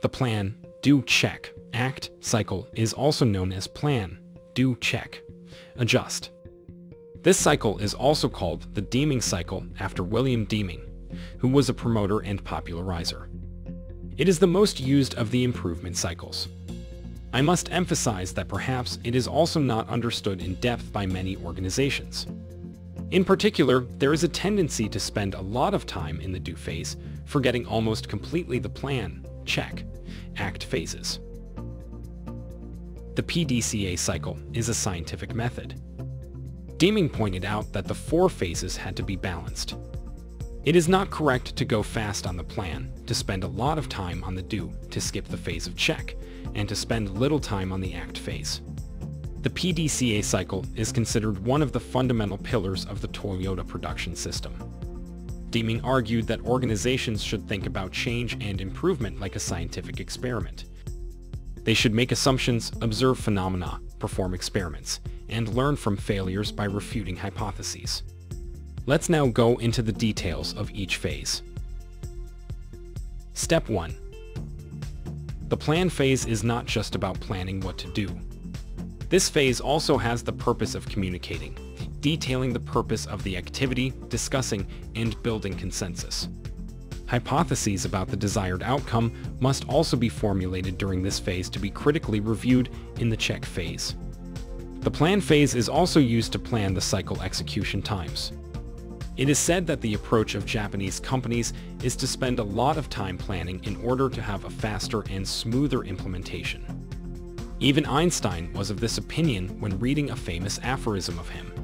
The plan, do, check, act cycle is also known as plan, do, check, adjust. This cycle is also called the Deming cycle after William Deming, who was a promoter and popularizer. It is the most used of the improvement cycles. I must emphasize that perhaps it is also not understood in depth by many organizations. In particular, there is a tendency to spend a lot of time in the do phase, forgetting almost completely the plan, check, act phases. The PDCA cycle is a scientific method. Deming pointed out that the four phases had to be balanced. It is not correct to go fast on the plan, to spend a lot of time on the do, to skip the phase of check, and to spend little time on the act phase. The PDCA cycle is considered one of the fundamental pillars of the Toyota production system. Deming argued that organizations should think about change and improvement like a scientific experiment. They should make assumptions, observe phenomena, perform experiments, and learn from failures by refuting hypotheses. Let's now go into the details of each phase. Step 1. The plan phase is not just about planning what to do. This phase also has the purpose of communicating, detailing the purpose of the activity, discussing, and building consensus. Hypotheses about the desired outcome must also be formulated during this phase to be critically reviewed in the check phase. The plan phase is also used to plan the cycle execution times. It is said that the approach of Japanese companies is to spend a lot of time planning in order to have a faster and smoother implementation. Even Einstein was of this opinion when reading a famous aphorism of him.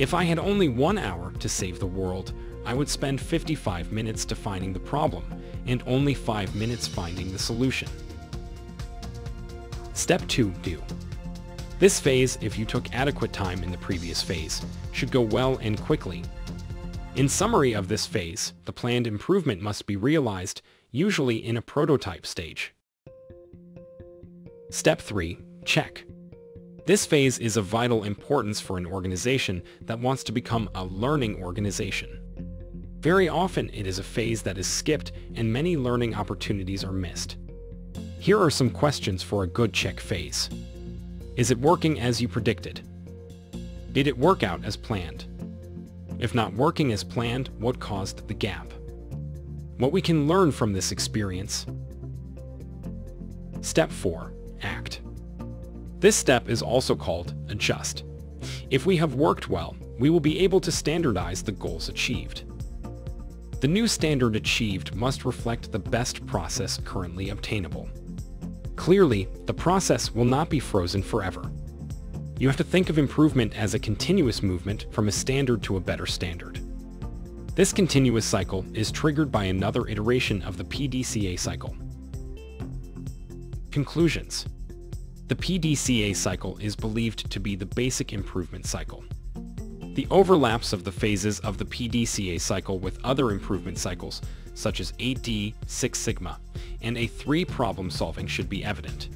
If I had only one hour to save the world, I would spend 55 minutes defining the problem and only 5 minutes finding the solution. Step 2. Do. This phase, if you took adequate time in the previous phase, should go well and quickly in summary of this phase, the planned improvement must be realized, usually in a prototype stage. Step 3. Check. This phase is of vital importance for an organization that wants to become a learning organization. Very often it is a phase that is skipped and many learning opportunities are missed. Here are some questions for a good check phase. Is it working as you predicted? Did it work out as planned? If not working as planned, what caused the gap? What we can learn from this experience. Step 4. Act. This step is also called adjust. If we have worked well, we will be able to standardize the goals achieved. The new standard achieved must reflect the best process currently obtainable. Clearly, the process will not be frozen forever. You have to think of improvement as a continuous movement from a standard to a better standard. This continuous cycle is triggered by another iteration of the PDCA cycle. Conclusions The PDCA cycle is believed to be the basic improvement cycle. The overlaps of the phases of the PDCA cycle with other improvement cycles, such as 8D, Six Sigma, and A3 problem solving should be evident.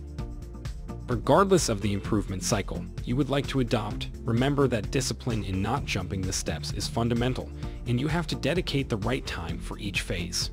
Regardless of the improvement cycle you would like to adopt, remember that discipline in not jumping the steps is fundamental, and you have to dedicate the right time for each phase.